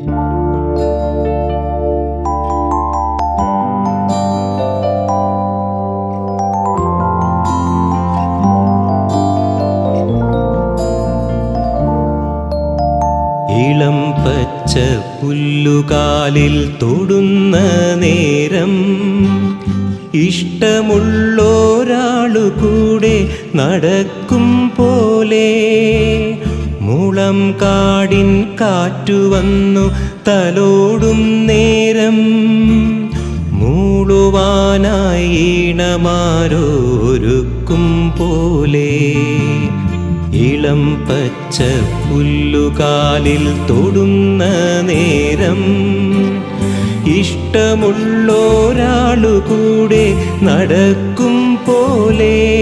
ഇളം പച്ച പുല്ലുകാലിൽ തൊടുന്ന നേരം ഇഷ്ടമുള്ളോരാളുകൂടെ നടക്കും പോലെ മുളം കാടിൻ കാറ്റു വന്നു തലോടും നേരം. മൂളുവാനായി പോലെ. ഇളം പച്ച പുല്ലുകാലിൽ തൊടുന്ന നേരം. ഇഷ്ടമുള്ളൊരാളു കൂടെ നടക്കും പോലെ.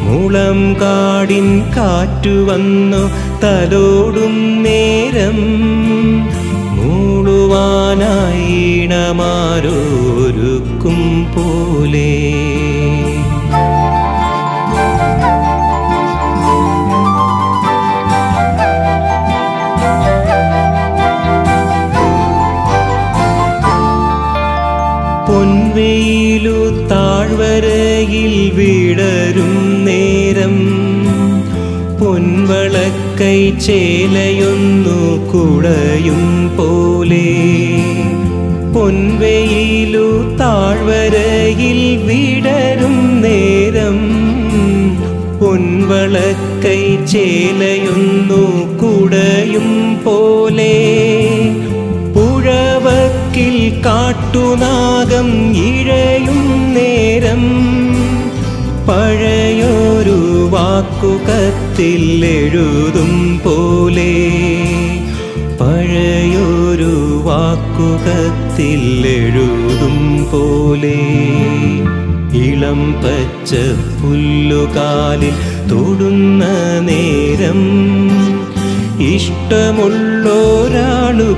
മുളം കാടിൻ കാറ്റു വന്നു തലോടും നേരം മൂളുവാനായിണമാരോരുക്കും പോലെ. പൊൻവെയിലു താഴ്വരയിൽ വിടരും നേരം പൊൻവളക്കൈ ചേലയൊന്നു കുടയും പോലെ. പൊൻവെയിലു താഴ്വരയിൽ വിടരും നേരം. പൊൻവളക്കൈ ചേലയൊന്നു കുടയും പോലെ. പുഴവക്കിൽ കാട്ടുനാഗം ഇഴയും നേരം. പഴയൊരു വാക്കുകത്തിൽ എഴുതും പോലെ പഴയൊരു വാക്കുകത്തിൽ എഴുതും പോലെ ഇളം പച്ച പുല്ലുകാലിൽ തൊടുന്ന നേരം ഇഷ്ടമുള്ളൊരാളു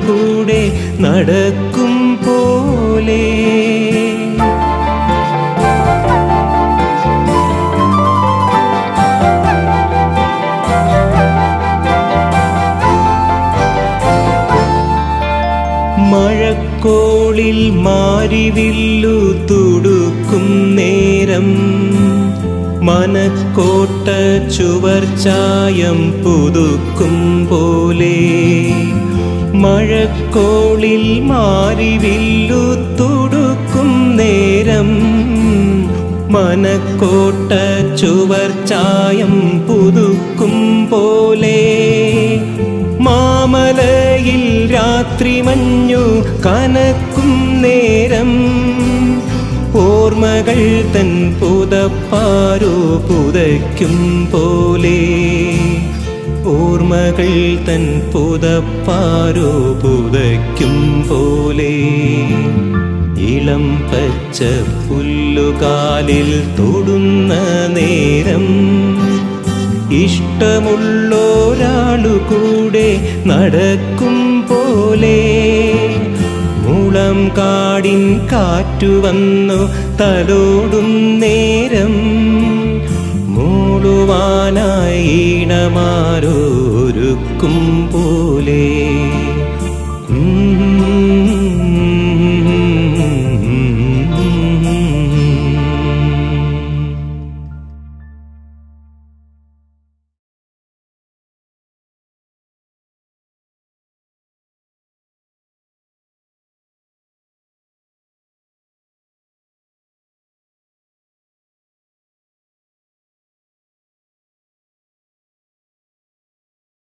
കൂടെ നടക്കും പോലെ മഴക്കോളിൽ മാരിവില്ലു തുടുക്കും നേരം. മനക്കോട്ട ചുവർ ചായം പുതുക്കും പോലെ. മഴക്കോളിൽ മാരിവില്ലു തുടുക്കും നേരം. മനക്കോട്ട ചുവർ ചായം പുതുക്കും പോലെ. രാത്രി മഞ്ഞു കനക്കും നേരം. ഓർമ്മകൾ തൻ പുതപ്പാരോ പുതയ്ക്കും പോലെ. ഓർമ്മകൾ തൻ പുതപ്പാരോ പുതയ്ക്കും പോലെ. ഇളം പച്ച പുല്ലുകാലിൽ തൊടുന്ന നേരം. ഇഷ്ടമുള്ളൊരാളു കൂടെ നടക്കും പോലെ. മുളം കാടിൻ കാറ്റു വന്നു തലോടും നേരം. മൂളുവാനായി ഈണമാരോരുക്കും പോലെ.